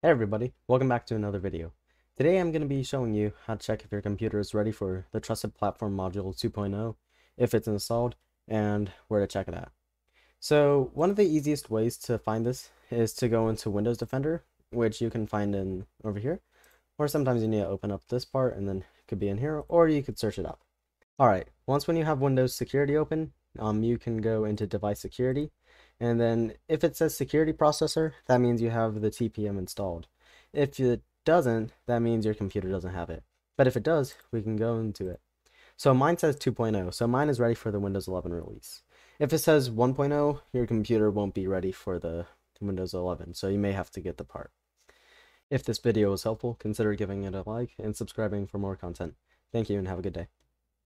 Hey everybody, welcome back to another video. Today I'm going to be showing you how to check if your computer is ready for the Trusted Platform Module 2.0, if it's installed, and where to check it at. So one of the easiest ways to find this is to go into Windows Defender, which you can find in over here, or sometimes you need to open up this part and then it could be in here, or you could search it up. Alright, once when you have Windows Security open, um, you can go into Device Security, and then if it says Security Processor, that means you have the TPM installed. If it doesn't, that means your computer doesn't have it. But if it does, we can go into it. So mine says 2.0, so mine is ready for the Windows 11 release. If it says 1.0, your computer won't be ready for the Windows 11, so you may have to get the part. If this video was helpful, consider giving it a like and subscribing for more content. Thank you and have a good day.